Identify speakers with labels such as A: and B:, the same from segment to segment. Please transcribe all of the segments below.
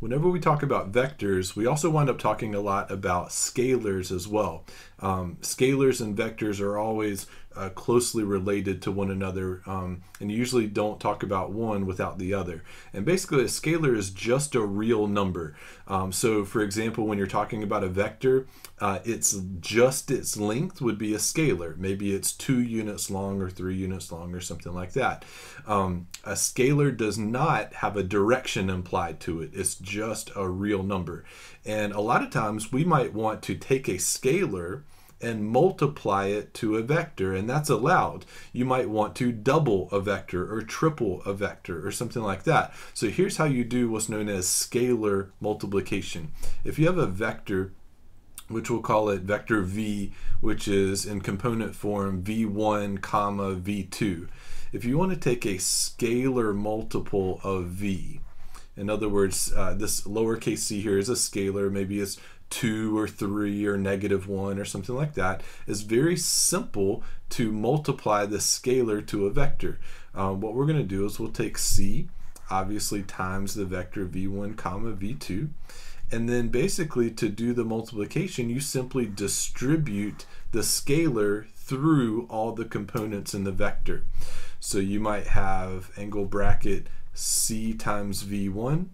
A: whenever we talk about vectors, we also wind up talking a lot about scalars as well. Um, scalars and vectors are always uh, closely related to one another um, and usually don't talk about one without the other. And basically, a scalar is just a real number. Um, so, for example, when you're talking about a vector, uh, it's just its length would be a scalar. Maybe it's two units long or three units long or something like that. Um, a scalar does not have a direction implied to it, it's just a real number. And a lot of times we might want to take a scalar and multiply it to a vector, and that's allowed. You might want to double a vector or triple a vector or something like that. So here's how you do what's known as scalar multiplication. If you have a vector, which we'll call it vector v, which is in component form v1 comma v2. If you want to take a scalar multiple of v, in other words, uh, this lowercase c here is a scalar, maybe it's 2 or 3 or negative 1 or something like that, it's very simple to multiply the scalar to a vector. Um, what we're going to do is we'll take c, obviously times the vector v1 comma v2, and then basically to do the multiplication, you simply distribute the scalar through all the components in the vector. So you might have angle bracket c times v1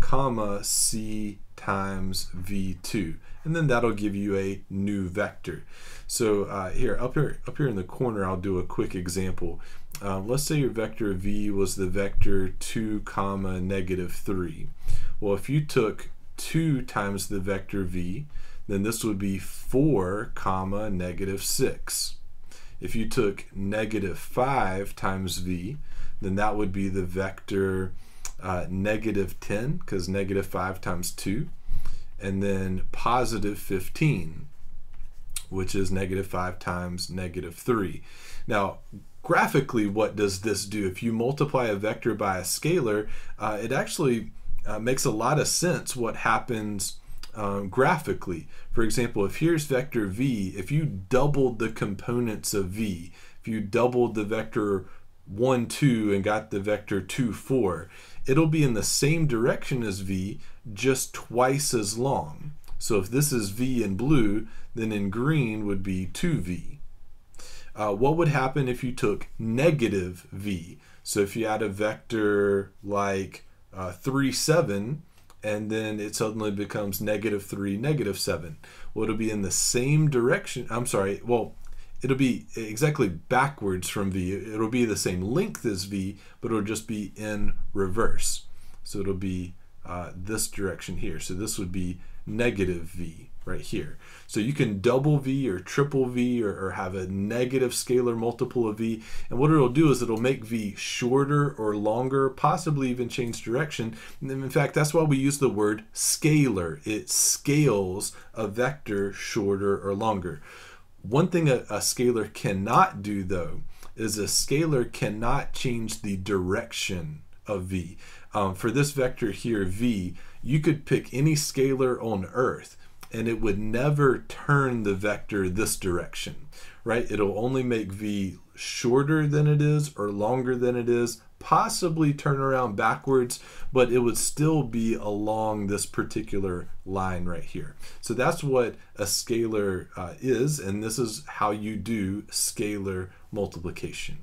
A: comma c times v2 and then that'll give you a new vector. So uh, here up here up here in the corner I'll do a quick example. Uh, let's say your vector v was the vector 2 comma negative 3 well if you took 2 times the vector v then this would be 4 comma negative 6 if you took negative 5 times v then that would be the vector uh, negative 10 because negative 5 times 2 and then positive 15 which is negative 5 times negative 3 now graphically what does this do? If you multiply a vector by a scalar uh, it actually uh, makes a lot of sense what happens um, graphically. For example if here's vector v if you doubled the components of v if you doubled the vector 1 2 and got the vector 2 4 it'll be in the same direction as v just twice as long. So if this is v in blue then in green would be 2v uh, what would happen if you took negative v? So if you had a vector like uh, 3 7 and then it suddenly becomes negative 3 negative 7 well it'll be in the same direction i'm sorry well it'll be exactly backwards from V. It'll be the same length as V, but it'll just be in reverse. So it'll be uh, this direction here. So this would be negative V right here. So you can double V or triple V or, or, have a negative scalar multiple of V. And what it'll do is it'll make V shorter or longer, possibly even change direction. And in fact, that's why we use the word scalar. It scales a vector shorter or longer. One thing a, a scalar cannot do, though, is a scalar cannot change the direction of v. Um, for this vector here, v, you could pick any scalar on Earth and it would never turn the vector this direction, right? It'll only make v shorter than it is or longer than it is, possibly turn around backwards, but it would still be along this particular line right here. So that's what a scalar uh, is, and this is how you do scalar multiplication.